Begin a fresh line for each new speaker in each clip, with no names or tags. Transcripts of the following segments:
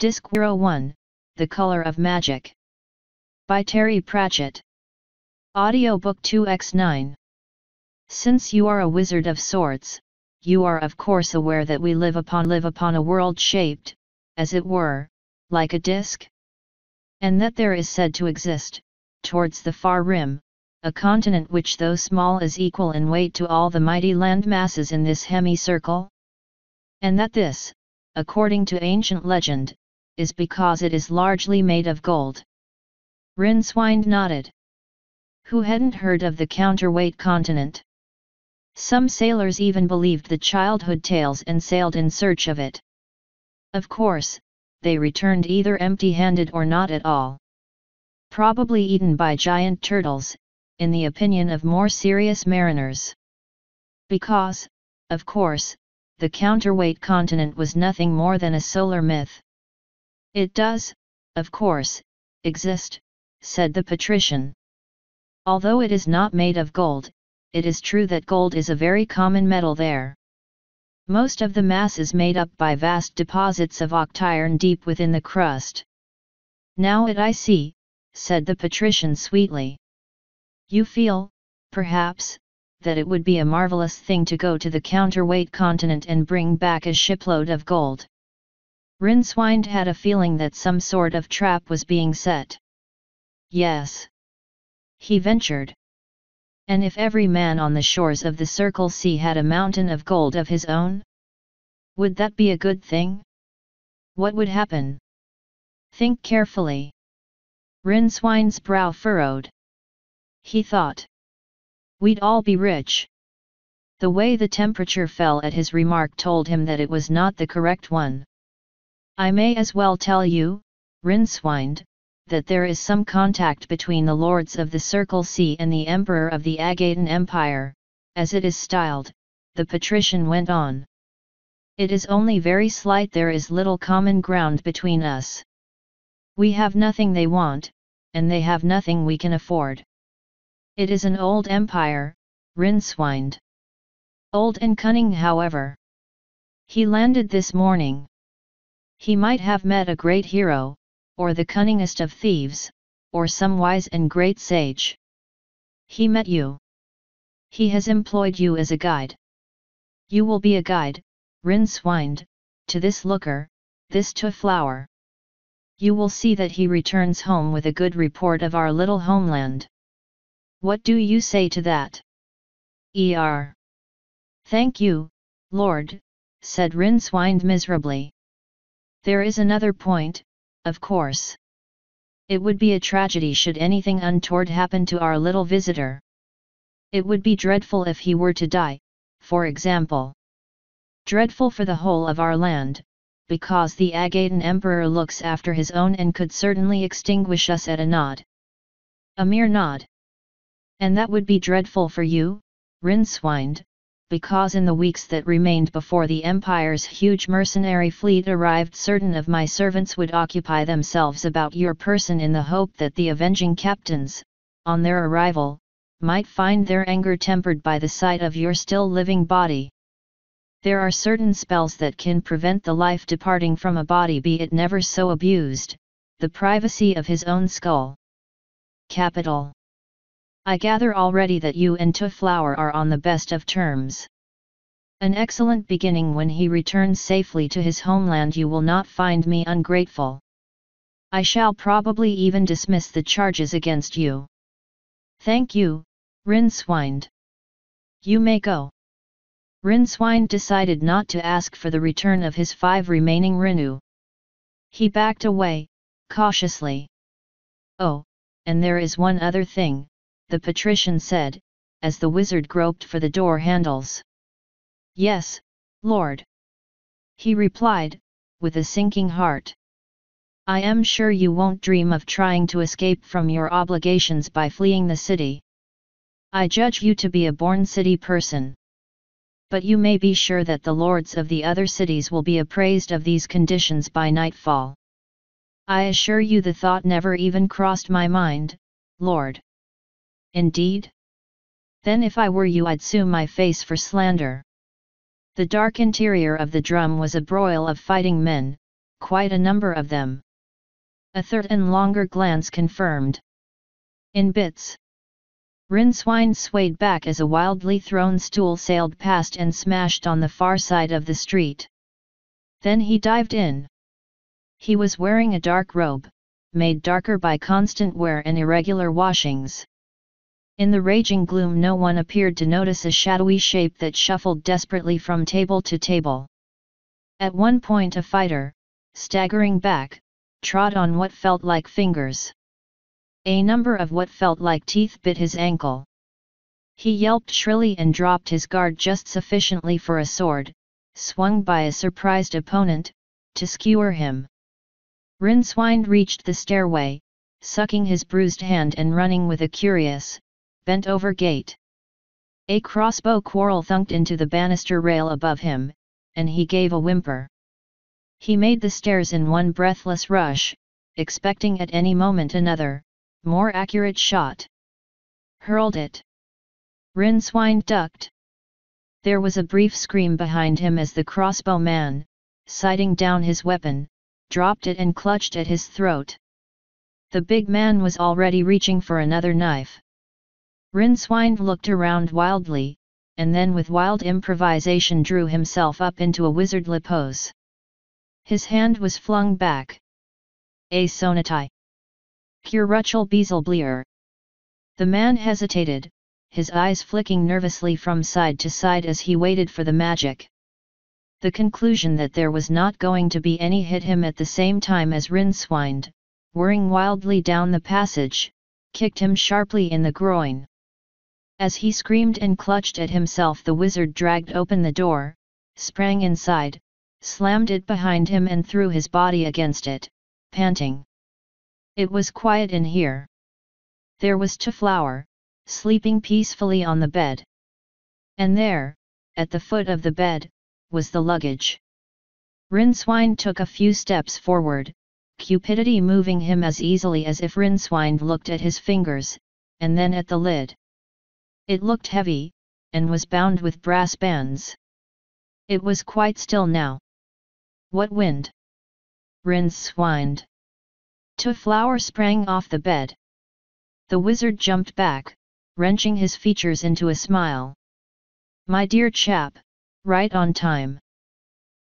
Disc 1, The Color of Magic. By Terry Pratchett. Audiobook 2x9. Since you are a wizard of sorts, you are of course aware that we live upon live upon a world shaped, as it were, like a disc? And that there is said to exist, towards the far rim, a continent which though small is equal in weight to all the mighty land masses in this hemicircle? And that this, according to ancient legend, is because it is largely made of gold. Rincewind nodded. Who hadn't heard of the counterweight continent? Some sailors even believed the childhood tales and sailed in search of it. Of course, they returned either empty-handed or not at all. Probably eaten by giant turtles, in the opinion of more serious mariners. Because, of course, the counterweight continent was nothing more than a solar myth. It does, of course, exist, said the patrician. Although it is not made of gold, it is true that gold is a very common metal there. Most of the mass is made up by vast deposits of octiron deep within the crust. Now it I see, said the patrician sweetly. You feel, perhaps, that it would be a marvelous thing to go to the counterweight continent and bring back a shipload of gold. Rincewind had a feeling that some sort of trap was being set. Yes. He ventured. And if every man on the shores of the Circle Sea had a mountain of gold of his own? Would that be a good thing? What would happen? Think carefully. Rincewind's brow furrowed. He thought. We'd all be rich. The way the temperature fell at his remark told him that it was not the correct one. I may as well tell you, Rincewind, that there is some contact between the lords of the Circle Sea and the Emperor of the Agatean Empire, as it is styled, the patrician went on. It is only very slight there is little common ground between us. We have nothing they want, and they have nothing we can afford. It is an old empire, Rincewind. Old and cunning however. He landed this morning. He might have met a great hero, or the cunningest of thieves, or some wise and great sage. He met you. He has employed you as a guide. You will be a guide, Rincewind, to this looker, this Twoflower. You will see that he returns home with a good report of our little homeland. What do you say to that? Er. Thank you, Lord, said Rincewind miserably. There is another point, of course. It would be a tragedy should anything untoward happen to our little visitor. It would be dreadful if he were to die, for example. Dreadful for the whole of our land, because the Agatean Emperor looks after his own and could certainly extinguish us at a nod. A mere nod. And that would be dreadful for you, Rincewind, because in the weeks that remained before the Empire's huge mercenary fleet arrived certain of my servants would occupy themselves about your person in the hope that the avenging captains, on their arrival, might find their anger tempered by the sight of your still living body. There are certain spells that can prevent the life departing from a body be it never so abused, the privacy of his own skull. Capital I gather already that you and Flower are on the best of terms. An excellent beginning when he returns safely to his homeland you will not find me ungrateful. I shall probably even dismiss the charges against you. Thank you, Rincewind. You may go. Rincewind decided not to ask for the return of his five remaining rhinu. He backed away, cautiously. Oh, and there is one other thing, the patrician said, as the wizard groped for the door handles. Yes, lord. He replied, with a sinking heart. I am sure you won't dream of trying to escape from your obligations by fleeing the city. I judge you to be a born city person. But you may be sure that the lords of the other cities will be appraised of these conditions by nightfall. I assure you the thought never even crossed my mind, Lord. Indeed? Then if I were you I'd sue my face for slander. The dark interior of the drum was a broil of fighting men, quite a number of them. A third and longer glance confirmed. In bits. Rincewind swayed back as a wildly thrown stool sailed past and smashed on the far side of the street. Then he dived in. He was wearing a dark robe, made darker by constant wear and irregular washings. In the raging gloom no one appeared to notice a shadowy shape that shuffled desperately from table to table. At one point a fighter, staggering back, trod on what felt like fingers. A number of what felt like teeth bit his ankle. He yelped shrilly and dropped his guard just sufficiently for a sword, swung by a surprised opponent, to skewer him. Rincewind reached the stairway, sucking his bruised hand and running with a curious, bent-over gait. A crossbow quarrel thunked into the banister rail above him, and he gave a whimper. He made the stairs in one breathless rush, expecting at any moment another, more accurate shot. Hurled it. Rincewind ducked. There was a brief scream behind him as the crossbow man, sighting down his weapon, dropped it and clutched at his throat. The big man was already reaching for another knife. Rincewind looked around wildly, and then with wild improvisation drew himself up into a wizardly pose. His hand was flung back. A sonatai. Kuruchel Beaselblier. The man hesitated, his eyes flicking nervously from side to side as he waited for the magic. The conclusion that there was not going to be any hit him at the same time as Rincewind, whirring wildly down the passage, kicked him sharply in the groin. As he screamed and clutched at himself the wizard dragged open the door, sprang inside, slammed it behind him and threw his body against it, panting. It was quiet in here. There was Flower, sleeping peacefully on the bed. And there, at the foot of the bed, was the luggage. Rincewind took a few steps forward, cupidity moving him as easily as if Rincewind looked at his fingers, and then at the lid. It looked heavy, and was bound with brass bands. It was quite still now. What wind? Rincewind. Flower sprang off the bed. The wizard jumped back, wrenching his features into a smile. My dear chap, right on time.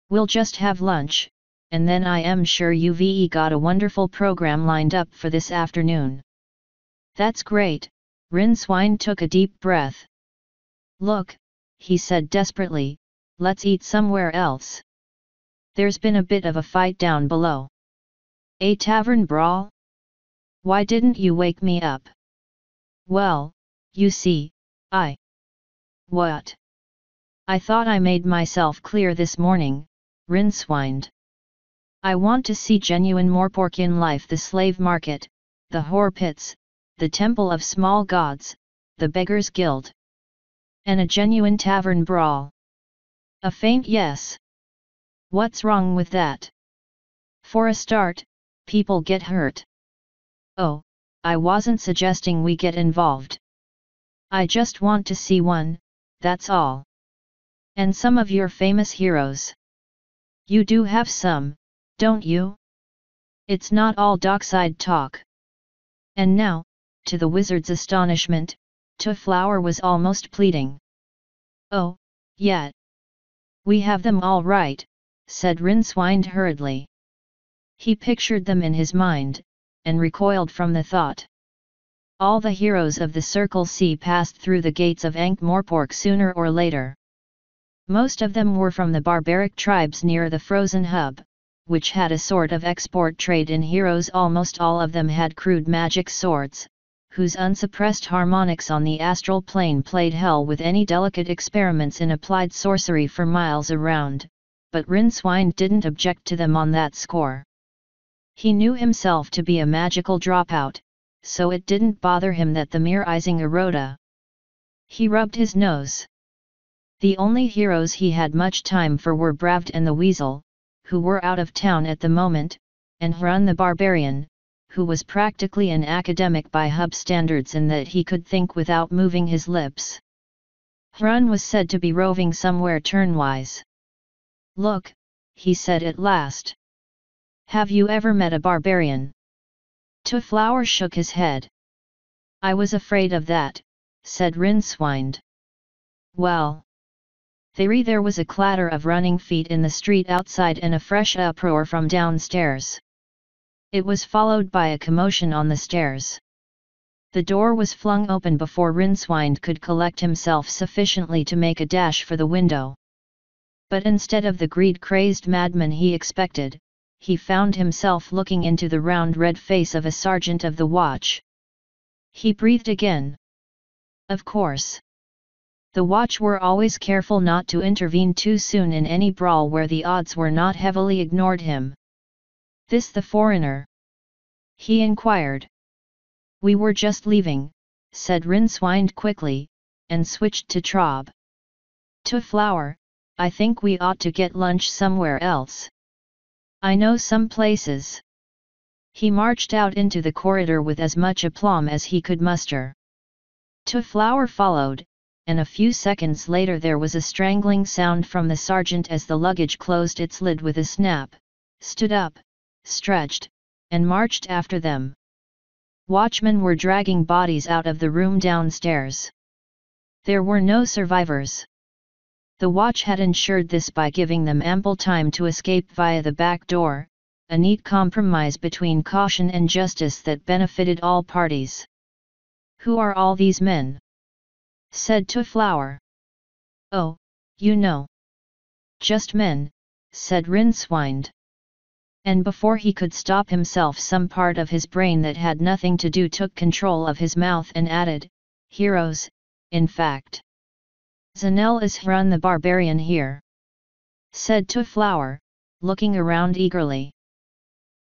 We'll just have lunch, and then I am sure you've got a wonderful program lined up for this afternoon. That's great, Rincewind took a deep breath. Look, he said desperately, let's eat somewhere else. There's been a bit of a fight down below. A tavern brawl? Why didn't you wake me up? Well, you see, I. What? I thought I made myself clear this morning, Rincewind. I want to see genuine Morpork in life the slave market, the whore pits, the temple of small gods, the beggar's guild. And a genuine tavern brawl. A faint yes. What's wrong with that? For a start, people get hurt. Oh, I wasn't suggesting we get involved. I just want to see one, that's all. And some of your famous heroes. You do have some, don't you? It's not all dockside talk. And now, to the wizard's astonishment, Twoflower was almost pleading. Oh, yeah. We have them all right, said Rincewind hurriedly. He pictured them in his mind, and recoiled from the thought. All the heroes of the Circle Sea passed through the gates of Ankh-Morpork sooner or later. Most of them were from the barbaric tribes near the frozen hub, which had a sort of export trade in heroes almost all of them had crude magic swords, whose unsuppressed harmonics on the astral plane played hell with any delicate experiments in applied sorcery for miles around, but Rincewind didn't object to them on that score. He knew himself to be a magical dropout, so it didn't bother him that the mere Ising Eroda. He rubbed his nose. The only heroes he had much time for were Bravd and the Weasel, who were out of town at the moment, and Hrun the Barbarian, who was practically an academic by hub standards in that he could think without moving his lips. Hrun was said to be roving somewhere turnwise. Look, he said at last. Have you ever met a barbarian? Flower shook his head. I was afraid of that, said Rincewind. Well. Theory there was a clatter of running feet in the street outside and a fresh uproar from downstairs. It was followed by a commotion on the stairs. The door was flung open before Rincewind could collect himself sufficiently to make a dash for the window. But instead of the greed-crazed madman he expected, he found himself looking into the round red face of a sergeant of the watch. He breathed again. Of course. The watch were always careful not to intervene too soon in any brawl where the odds were not heavily ignored him. This the foreigner? He inquired. We were just leaving, said Rincewind quickly, and switched to Trob. To Flower, I think we ought to get lunch somewhere else. I know some places. He marched out into the corridor with as much aplomb as he could muster. Twoflower followed, and a few seconds later there was a strangling sound from the sergeant as the luggage closed its lid with a snap, stood up, stretched, and marched after them. Watchmen were dragging bodies out of the room downstairs. There were no survivors. The watch had ensured this by giving them ample time to escape via the back door, a neat compromise between caution and justice that benefited all parties. Who are all these men? said Twoflower. Oh, you know. Just men, said Rincewind. And before he could stop himself some part of his brain that had nothing to do took control of his mouth and added, heroes, in fact. Zanel is Hrun the barbarian here. Said Twoflower, looking around eagerly.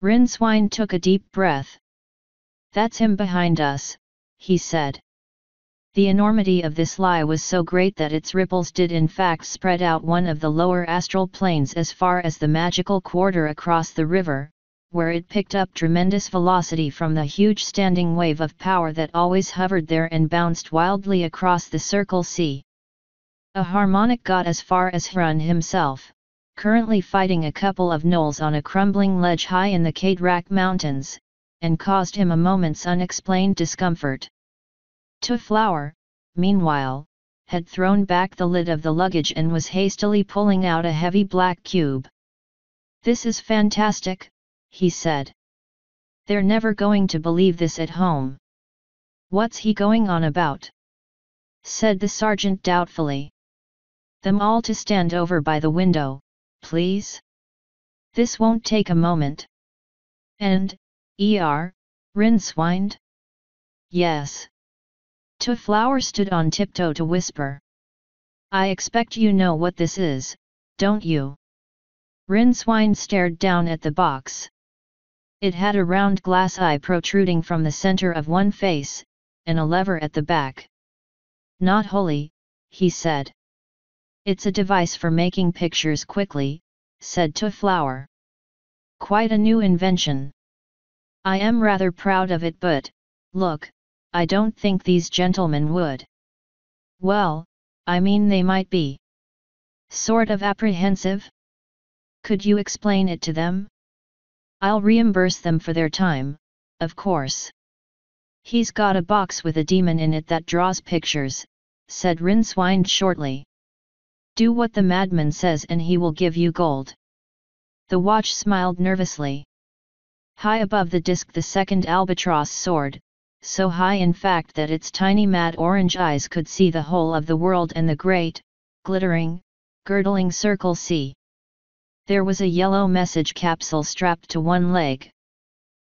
Rincewind took a deep breath. That's him behind us, he said. The enormity of this lie was so great that its ripples did in fact spread out one of the lower astral planes as far as the magical quarter across the river, where it picked up tremendous velocity from the huge standing wave of power that always hovered there and bounced wildly across the circle sea. A harmonic got as far as Hrun himself, currently fighting a couple of gnolls on a crumbling ledge high in the Kadrak Mountains, and caused him a moment's unexplained discomfort. Twoflower, meanwhile, had thrown back the lid of the luggage and was hastily pulling out a heavy black cube. This is fantastic, he said. They're never going to believe this at home. What's he going on about? said the sergeant doubtfully. Them all to stand over by the window, please? This won't take a moment. And, er, Rincewind? Yes. Twoflower stood on tiptoe to whisper. I expect you know what this is, don't you? Rincewind stared down at the box. It had a round glass eye protruding from the center of one face, and a lever at the back. Not wholly, he said. It's a device for making pictures quickly, said Twoflower. Quite a new invention. I am rather proud of it but, look, I don't think these gentlemen would. Well, I mean they might be. Sort of apprehensive? Could you explain it to them? I'll reimburse them for their time, of course. He's got a box with a demon in it that draws pictures, said Rincewind shortly. Do what the madman says and he will give you gold. The watch smiled nervously. High above the disk the second albatross soared, so high in fact that its tiny mad orange eyes could see the whole of the world and the great, glittering, girdling circle sea. There was a yellow message capsule strapped to one leg.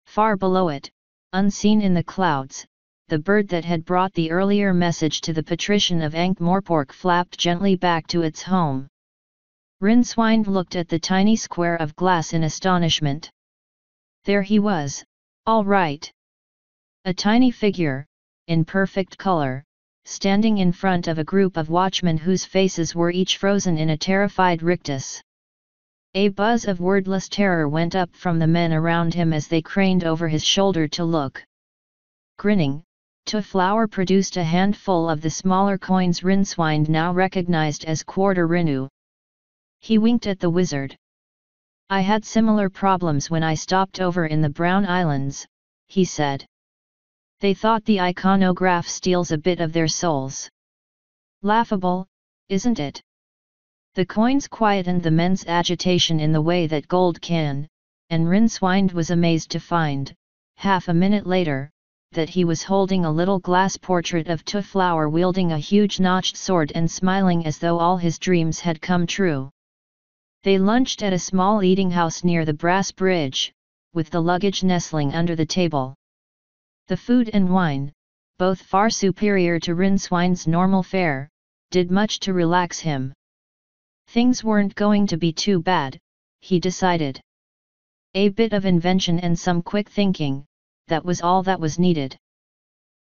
Far below it, unseen in the clouds, the bird that had brought the earlier message to the patrician of Ankh-Morpork flapped gently back to its home. Rincewind looked at the tiny square of glass in astonishment. There he was, all right. A tiny figure, in perfect color, standing in front of a group of watchmen whose faces were each frozen in a terrified rictus. A buzz of wordless terror went up from the men around him as they craned over his shoulder to look. Grinning, Twoflower produced a handful of the smaller coins Rincewind now recognized as quarter rhinu. He winked at the wizard. I had similar problems when I stopped over in the Brown Islands, he said. They thought the iconograph steals a bit of their souls. Laughable, isn't it? The coins quietened the men's agitation in the way that gold can, and Rincewind was amazed to find, half a minute later, that he was holding a little glass portrait of Flower wielding a huge notched sword and smiling as though all his dreams had come true. They lunched at a small eating house near the Brass Bridge, with the luggage nestling under the table. The food and wine, both far superior to Rincewind's normal fare, did much to relax him. Things weren't going to be too bad, he decided. A bit of invention and some quick thinking, that was all that was needed.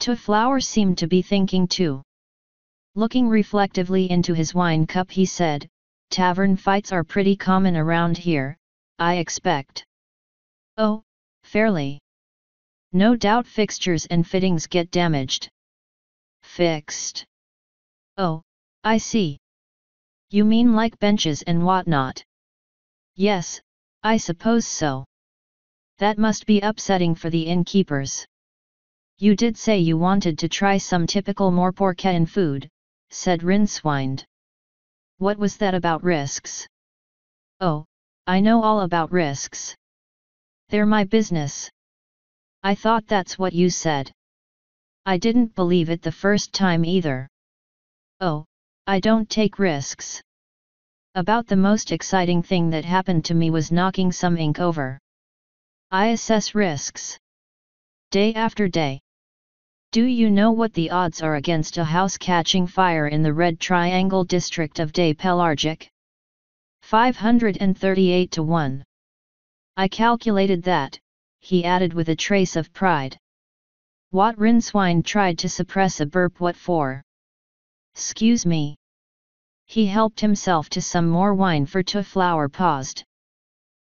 Twoflower seemed to be thinking too. Looking reflectively into his wine cup he said, Tavern fights are pretty common around here, I expect. Oh, fairly. No doubt fixtures and fittings get damaged. Fixed. Oh, I see. You mean like benches and whatnot? Yes, I suppose so. That must be upsetting for the innkeepers. You did say you wanted to try some typical Morporcan food, said Rincewind. What was that about risks? Oh, I know all about risks. They're my business. I thought that's what you said. I didn't believe it the first time either. Oh, I don't take risks. About the most exciting thing that happened to me was knocking some ink over. I assess risks. Day after day. Do you know what the odds are against a house catching fire in the Red Triangle district of Bes Pelargic? 538 to 1. I calculated that, he added with a trace of pride. Wat Rincewind tried to suppress a burp what for? Excuse me. He helped himself to some more wine for Twoflower paused.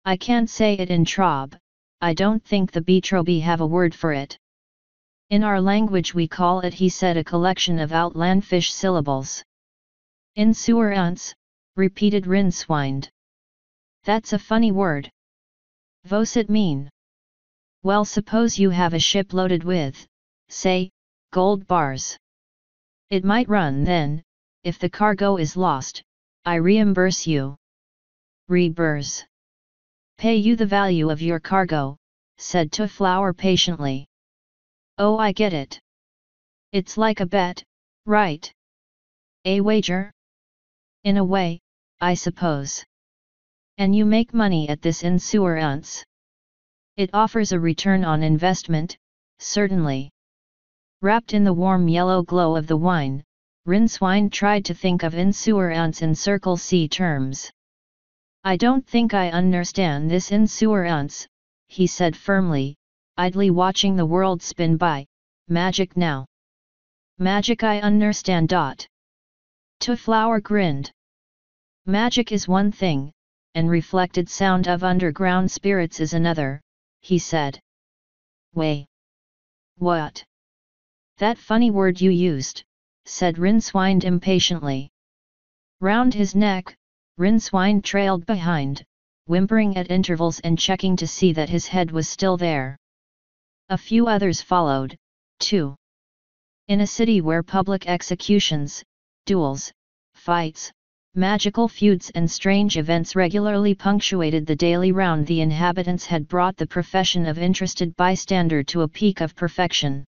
I can't say it in Trob, I don't think the Betrobi have a word for it. In our language we call it he said a collection of outlandish syllables. Insuarance, repeated Rincewind. That's a funny word. Vos it mean? Well suppose you have a ship loaded with, say, gold bars. It might run then, if the cargo is lost, I reimburse you. Reburse. Pay you the value of your cargo, said Twoflower patiently. Oh I get it. It's like a bet, right? A wager? In a way, I suppose. And you make money at this insurance. It offers a return on investment, certainly. Wrapped in the warm yellow glow of the wine, Rincewind tried to think of insurance in Circle Sea terms. I don't think I understand this insurance, he said firmly, idly watching the world spin by, magic now. Magic I understand. Dot. Twoflower grinned. Magic is one thing, and reflected sound of underground spirits is another, he said. Way. What? That funny word you used, said Rincewind impatiently. Round his neck, Rincewind trailed behind, whimpering at intervals and checking to see that his head was still there. A few others followed, too. In a city where public executions, duels, fights, magical feuds and strange events regularly punctuated the daily round the inhabitants had brought the profession of interested bystander to a peak of perfection.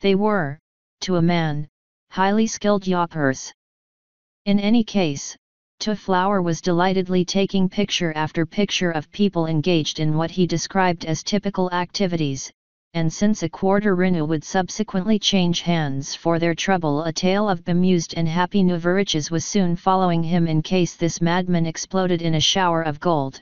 They were, to a man, highly skilled yoppers. In any case, Twoflower was delightedly taking picture after picture of people engaged in what he described as typical activities, and since a quarter rhinu would subsequently change hands for their trouble a tale of bemused and happy Nuvariches was soon following him in case this madman exploded in a shower of gold.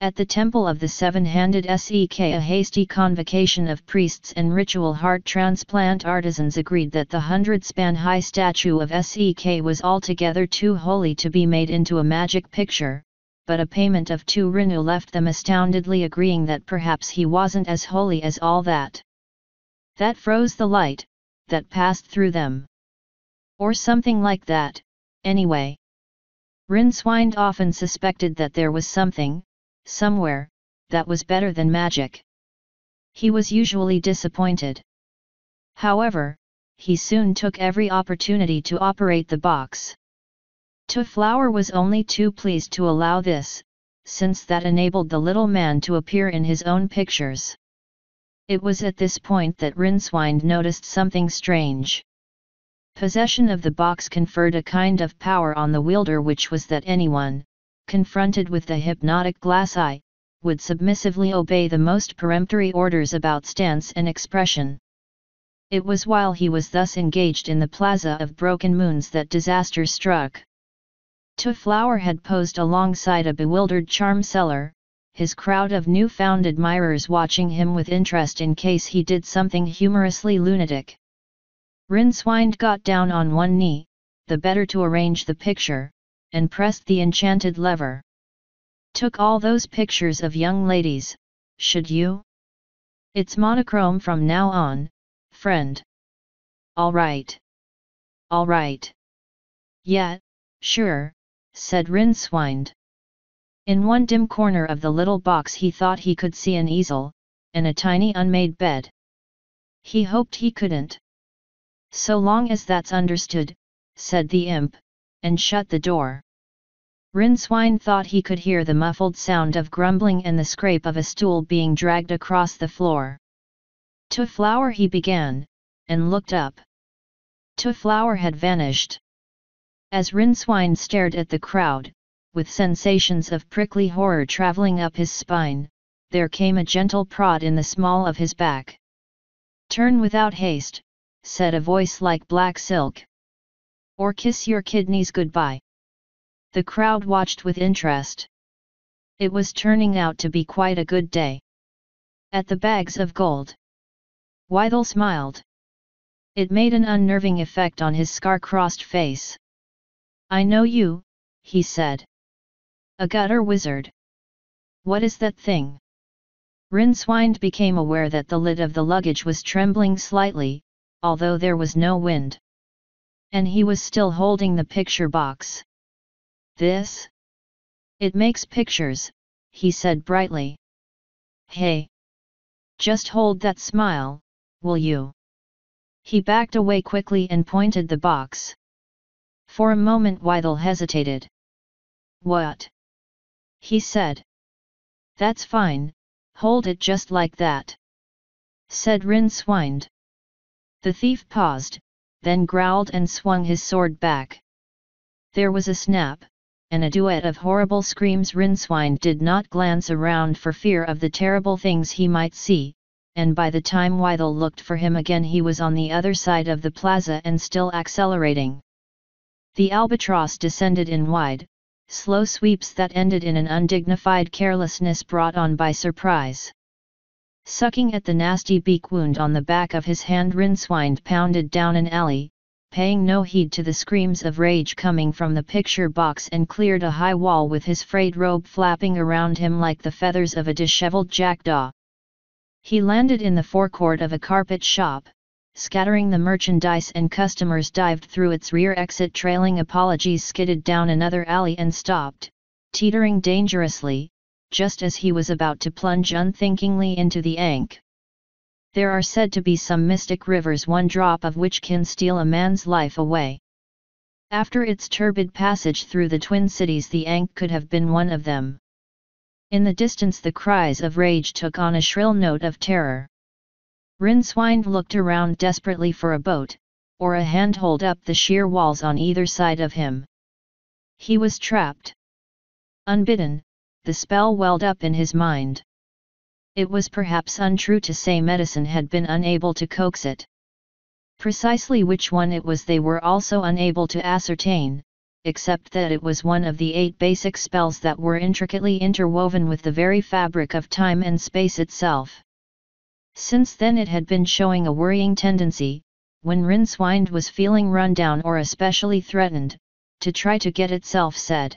At the temple of the seven-handed SEK a hasty convocation of priests and ritual heart transplant artisans agreed that the hundred-span-high statue of SEK was altogether too holy to be made into a magic picture, but a payment of two rhinu left them astoundedly agreeing that perhaps he wasn't as holy as all that. That froze the light, that passed through them. Or something like that, anyway. Rincewind often suspected that there was something, somewhere, that was better than magic. He was usually disappointed. However, he soon took every opportunity to operate the box. Flower was only too pleased to allow this, since that enabled the little man to appear in his own pictures. It was at this point that Rincewind noticed something strange. Possession of the box conferred a kind of power on the wielder which was that anyone, confronted with the hypnotic glass eye, would submissively obey the most peremptory orders about stance and expression. It was while he was thus engaged in the Plaza of Broken Moons that disaster struck. Flower had posed alongside a bewildered charm seller, his crowd of newfound admirers watching him with interest in case he did something humorously lunatic. Rincewind got down on one knee, the better to arrange the picture, and pressed the enchanted lever. Took all those pictures of young ladies, should you? It's monochrome from now on, friend. All right. All right. Yeah, sure, said Rincewind. In one dim corner of the little box he thought he could see an easel, and a tiny unmade bed. He hoped he couldn't. So long as that's understood, said the imp, and shut the door. Rincewind thought he could hear the muffled sound of grumbling and the scrape of a stool being dragged across the floor. Twoflower he began, and looked up. Twoflower had vanished. As Rincewind stared at the crowd, with sensations of prickly horror travelling up his spine, there came a gentle prod in the small of his back. Turn without haste, said a voice like black silk. Or kiss your kidneys goodbye. The crowd watched with interest. It was turning out to be quite a good day. At the bags of gold. Wydell smiled. It made an unnerving effect on his scar-crossed face. I know you, he said. A gutter wizard. What is that thing? Rincewind became aware that the lid of the luggage was trembling slightly, although there was no wind. And he was still holding the picture box. This? It makes pictures, he said brightly. Hey! Just hold that smile, will you? He backed away quickly and pointed the box. For a moment Wydell hesitated. What? He said. That's fine, hold it just like that. Said Rincewind. The thief paused, then growled and swung his sword back. There was a snap, and a duet of horrible screams Rincewind did not glance around for fear of the terrible things he might see, and by the time Wydell looked for him again he was on the other side of the plaza and still accelerating. The albatross descended in wide, slow sweeps that ended in an undignified carelessness brought on by surprise. Sucking at the nasty beak wound on the back of his hand Rincewind pounded down an alley, paying no heed to the screams of rage coming from the picture box and cleared a high wall with his frayed robe flapping around him like the feathers of a disheveled jackdaw. He landed in the forecourt of a carpet shop, scattering the merchandise and customers dived through its rear exit trailing apologies skidded down another alley and stopped, teetering dangerously, just as he was about to plunge unthinkingly into the Ankh. There are said to be some mystic rivers one drop of which can steal a man's life away. After its turbid passage through the Twin Cities the Ankh could have been one of them. In the distance the cries of rage took on a shrill note of terror. Rincewind looked around desperately for a boat, or a handhold up the sheer walls on either side of him. He was trapped. Unbidden, the spell welled up in his mind. It was perhaps untrue to say medicine had been unable to coax it. Precisely which one it was they were also unable to ascertain, except that it was one of the eight basic spells that were intricately interwoven with the very fabric of time and space itself. Since then it had been showing a worrying tendency, when Rincewind was feeling run down or especially threatened, to try to get itself said.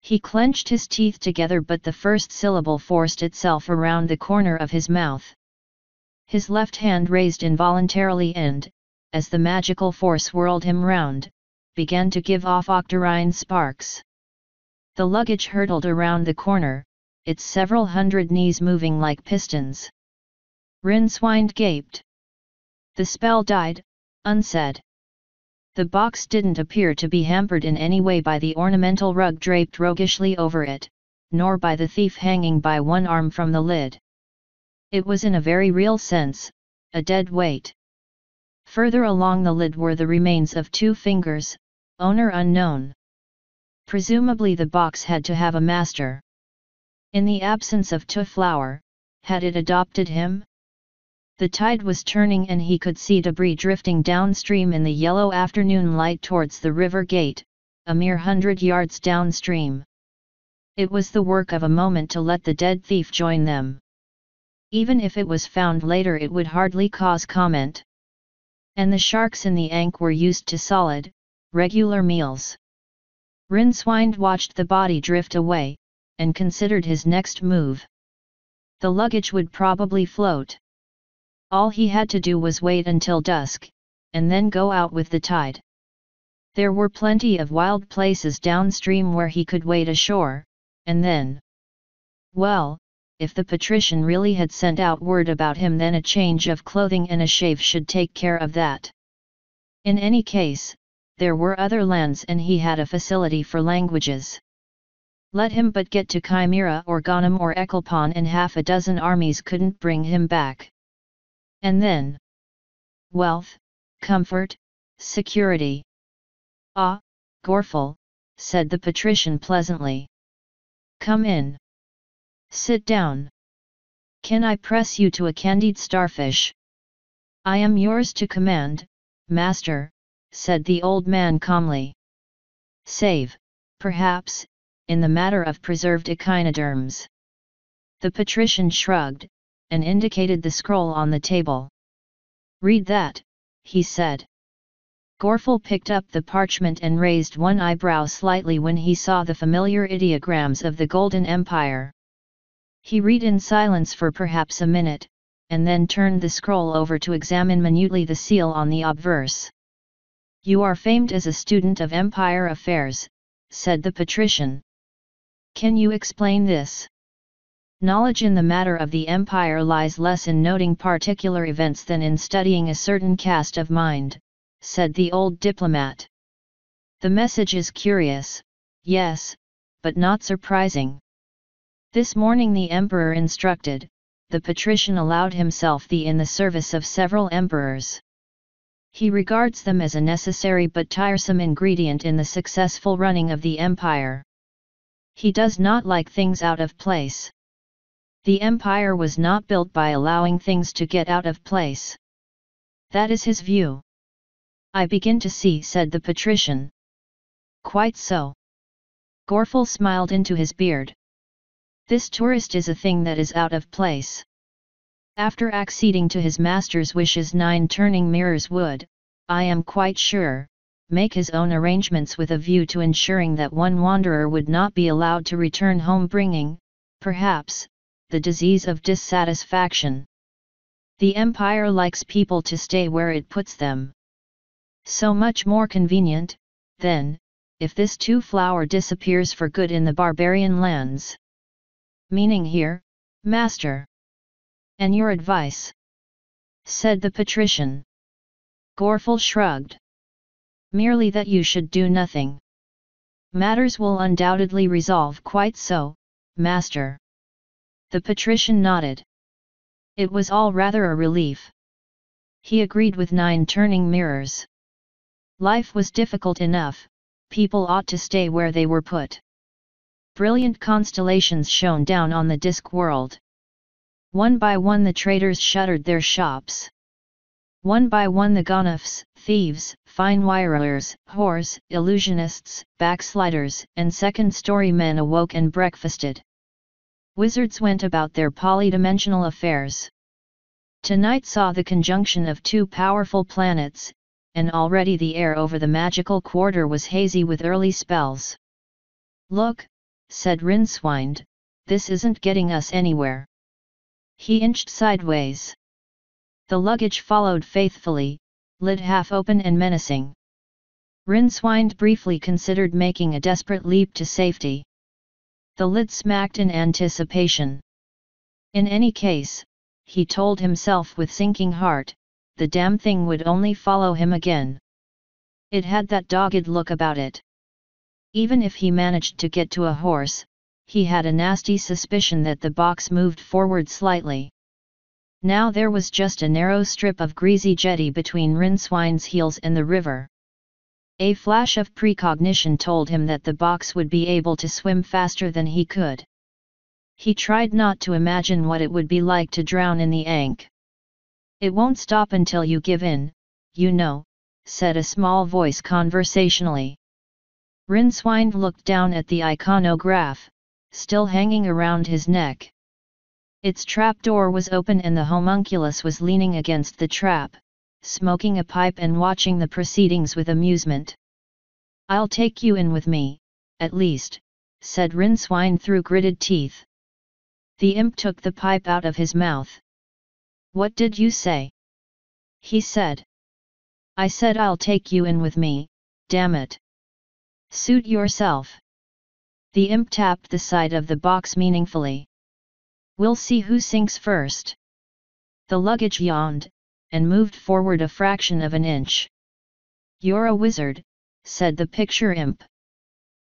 He clenched his teeth together but the first syllable forced itself around the corner of his mouth. His left hand raised involuntarily and, as the magical force whirled him round, began to give off octarine sparks. The luggage hurtled around the corner, its several hundred knees moving like pistons. Rincewind gaped. The spell died, unsaid. The box didn't appear to be hampered in any way by the ornamental rug draped roguishly over it, nor by the thief hanging by one arm from the lid. It was in a very real sense, a dead weight. Further along the lid were the remains of two fingers, owner unknown. Presumably the box had to have a master. In the absence of Flower, had it adopted him? The tide was turning and he could see debris drifting downstream in the yellow afternoon light towards the river gate, a mere hundred yards downstream. It was the work of a moment to let the dead thief join them. Even if it was found later it would hardly cause comment. And the sharks in the Ankh were used to solid, regular meals. Rincewind watched the body drift away, and considered his next move. The luggage would probably float. All he had to do was wait until dusk, and then go out with the tide. There were plenty of wild places downstream where he could wait ashore, and then... Well, if the patrician really had sent out word about him then a change of clothing and a shave should take care of that. In any case, there were other lands and he had a facility for languages. Let him but get to Chimera or Ghanem or Ecalpon and half a dozen armies couldn't bring him back. And then wealth, comfort, security. Ah, Gorful, said the patrician pleasantly. Come in. Sit down. Can I press you to a candied starfish? I am yours to command, master, said the old man calmly. Save, perhaps, in the matter of preserved echinoderms. The patrician shrugged, and indicated the scroll on the table. Read that, he said. Gorful picked up the parchment and raised one eyebrow slightly when he saw the familiar ideograms of the Golden Empire. He read in silence for perhaps a minute, and then turned the scroll over to examine minutely the seal on the obverse. You are famed as a student of empire affairs, said the patrician. Can you explain this? Knowledge in the matter of the empire lies less in noting particular events than in studying a certain cast of mind, said the old diplomat. The message is curious, yes, but not surprising. This morning the emperor instructed, the patrician allowed himself the in the service of several emperors. He regards them as a necessary but tiresome ingredient in the successful running of the empire. He does not like things out of place. The empire was not built by allowing things to get out of place. That is his view. I begin to see, said the patrician. Quite so. Gorful smiled into his beard. This tourist is a thing that is out of place. After acceding to his master's wishes nine turning mirrors would, I am quite sure, make his own arrangements with a view to ensuring that one wanderer would not be allowed to return home bringing, perhaps, the disease of dissatisfaction. The empire likes people to stay where it puts them. So much more convenient, then, if this Twoflower disappears for good in the barbarian lands. Meaning here, master. And your advice? said the patrician. Gorful shrugged. Merely that you should do nothing. Matters will undoubtedly resolve quite so, master. The patrician nodded. It was all rather a relief. He agreed with nine turning mirrors. Life was difficult enough, people ought to stay where they were put. Brilliant constellations shone down on the Discworld. One by one the traders shuttered their shops. One by one the gonifs, thieves, fine wirers, whores, illusionists, backsliders, and second-story men awoke and breakfasted. Wizards went about their polydimensional affairs. Tonight saw the conjunction of two powerful planets, and already the air over the magical quarter was hazy with early spells. Look, said Rincewind, this isn't getting us anywhere. He inched sideways. The luggage followed faithfully, lid half open and menacing. Rincewind briefly considered making a desperate leap to safety. The lid smacked in anticipation. In any case, he told himself with sinking heart, the damn thing would only follow him again. It had that dogged look about it. Even if he managed to get to a horse, he had a nasty suspicion that the box moved forward slightly. Now there was just a narrow strip of greasy jetty between Rincewind's heels and the river. A flash of precognition told him that the box would be able to swim faster than he could. He tried not to imagine what it would be like to drown in the Ankh. It won't stop until you give in, you know, said a small voice conversationally. Rincewind looked down at the iconograph, still hanging around his neck. Its trapdoor was open and the homunculus was leaning against the trap, smoking a pipe and watching the proceedings with amusement. I'll take you in with me, at least, said Rincewind through gritted teeth. The imp took the pipe out of his mouth. What did you say? He said. I said I'll take you in with me, damn it. Suit yourself. The imp tapped the side of the box meaningfully. We'll see who sinks first. The luggage yawned, and moved forward a fraction of an inch. You're a wizard, said the picture imp.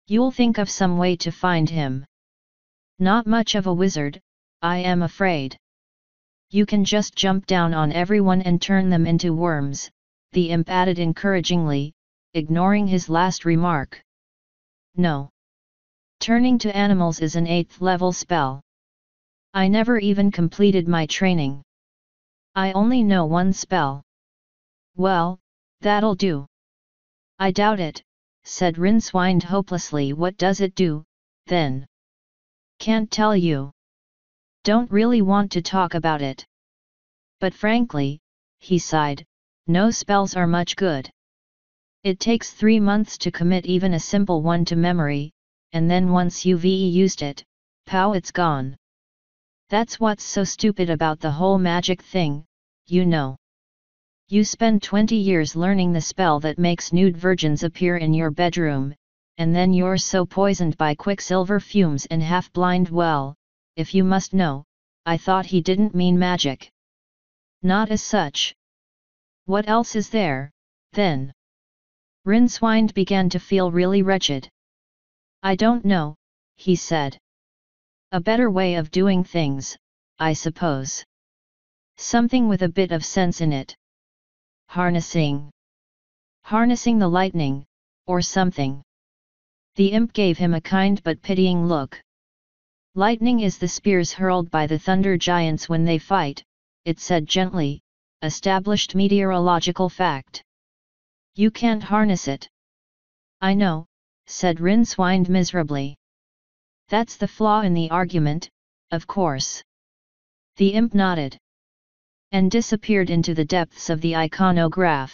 You'll think of some way to find him. Not much of a wizard, I am afraid. You can just jump down on everyone and turn them into worms, the imp added encouragingly, ignoring his last remark. No. Turning to animals is an 8th level spell. I never even completed my training. I only know one spell. Well, that'll do. I doubt it, said Rincewind hopelessly. What does it do, then? Can't tell you. Don't really want to talk about it. But frankly, he sighed, no spells are much good. It takes three months to commit even a simple one to memory, and then once you've used it, pow it's gone. That's what's so stupid about the whole magic thing, you know. You spend 20 years learning the spell that makes nude virgins appear in your bedroom, and then you're so poisoned by quicksilver fumes and half blind well, if you must know, I thought he didn't mean magic. Not as such. What else is there, then? Rincewind began to feel really wretched. I don't know, he said. A better way of doing things, I suppose. Something with a bit of sense in it. Harnessing. Harnessing the lightning, or something. The imp gave him a kind but pitying look. Lightning is the spears hurled by the thunder giants when they fight, it said gently, established meteorological fact. You can't harness it. I know, said Rincewind miserably. That's the flaw in the argument, of course. The imp nodded. And disappeared into the depths of the iconograph.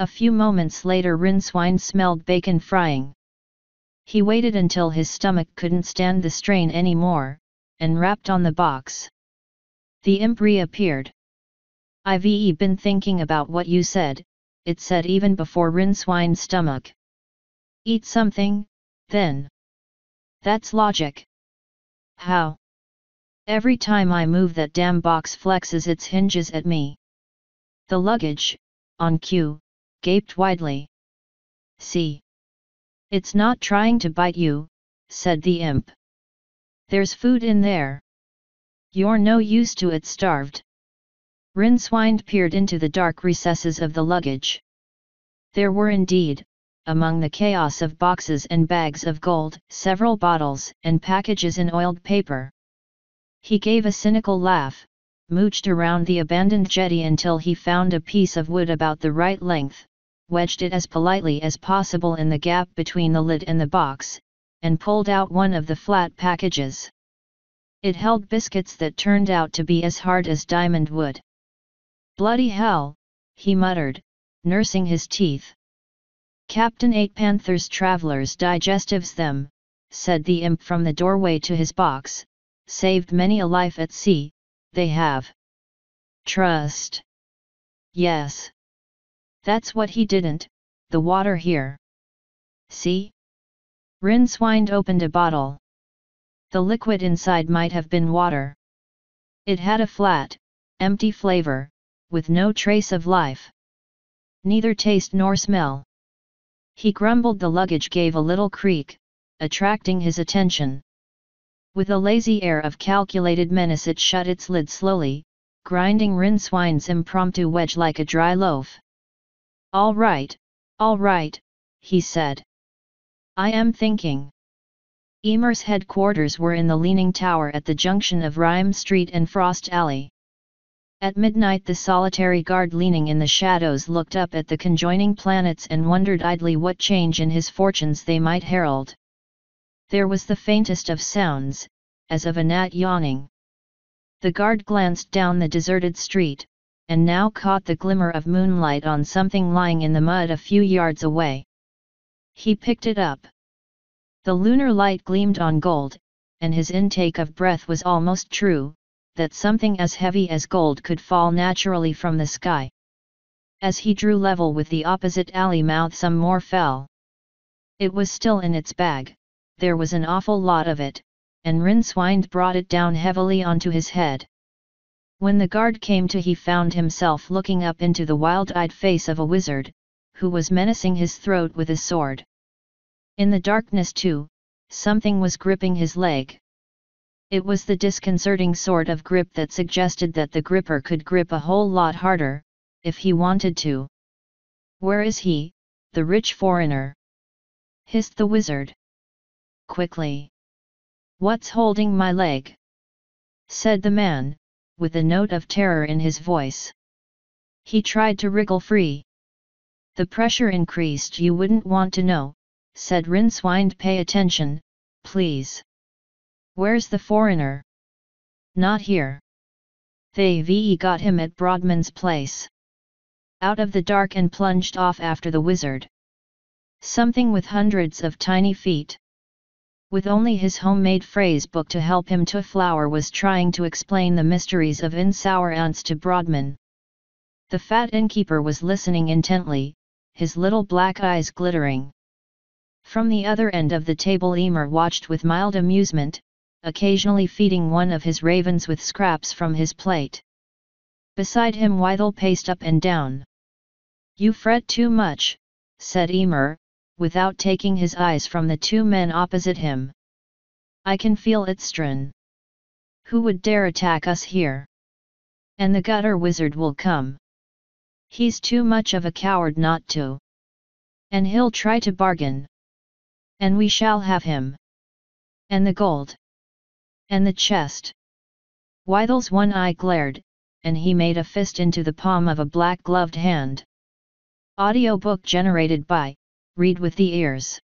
A few moments later Rincewind smelled bacon frying. He waited until his stomach couldn't stand the strain anymore, and rapped on the box. The imp reappeared. I've been thinking about what you said, it said even before Rincewind's stomach. Eat something, then. That's logic. How? Every time I move that damn box flexes its hinges at me. The luggage, on cue, gaped widely. See. It's not trying to bite you, said the imp. There's food in there. You're no use to it starved. Rincewind peered into the dark recesses of the luggage. There were indeed, among the chaos of boxes and bags of gold, several bottles and packages in oiled paper. He gave a cynical laugh, mooched around the abandoned jetty until he found a piece of wood about the right length, wedged it as politely as possible in the gap between the lid and the box, and pulled out one of the flat packages. It held biscuits that turned out to be as hard as diamond wood. Bloody hell, he muttered, nursing his teeth. Captain Eightpanther's Travelers digestives them, said the imp from the doorway to his box, saved many a life at sea, they have. Trust. Yes. That's what he didn't, the water here. See? Rincewind opened a bottle. The liquid inside might have been water. It had a flat, empty flavor, with no trace of life. Neither taste nor smell. He grumbled the luggage gave a little creak, attracting his attention. With a lazy air of calculated menace it shut its lid slowly, grinding Rincewind's impromptu wedge like a dry loaf. All right, all right, he said. I am thinking. Ymor's headquarters were in the Leaning Tower at the junction of Rime Street and Frost Alley. At midnight the solitary guard leaning in the shadows looked up at the conjoining planets and wondered idly what change in his fortunes they might herald. There was the faintest of sounds, as of a gnat yawning. The guard glanced down the deserted street, and now caught the glimmer of moonlight on something lying in the mud a few yards away. He picked it up. The lunar light gleamed on gold, and his intake of breath was almost true, that something as heavy as gold could fall naturally from the sky. As he drew level with the opposite alley mouth some more fell. It was still in its bag, there was an awful lot of it, and Rincewind brought it down heavily onto his head. When the guard came to he found himself looking up into the wild-eyed face of a wizard, who was menacing his throat with his sword. In the darkness too, something was gripping his leg. It was the disconcerting sort of grip that suggested that the gripper could grip a whole lot harder, if he wanted to. Where is he, the rich foreigner? hissed the wizard. Quickly! What's holding my leg? said the man, with a note of terror in his voice. He tried to wriggle free. The pressure increased you wouldn't want to know, said Rincewind pay attention, please. Where's the foreigner? Not here. They ve got him at Broadman's place. Out of the dark and plunged off after the wizard. Something with hundreds of tiny feet. With only his homemade phrase book to help him Twoflower was trying to explain the mysteries of Insour ants to Broadman. The fat innkeeper was listening intently, his little black eyes glittering. From the other end of the table Ymor watched with mild amusement, occasionally feeding one of his ravens with scraps from his plate. Beside him Withel paced up and down. You fret too much, said Ymor, without taking his eyes from the two men opposite him. I can feel it Stren. Who would dare attack us here? And the gutter wizard will come. He's too much of a coward not to. And he'll try to bargain. And we shall have him. And the gold. And the chest. Withel's one eye glared, and he made a fist into the palm of a black-gloved hand. Audiobook generated by, Read with the Ears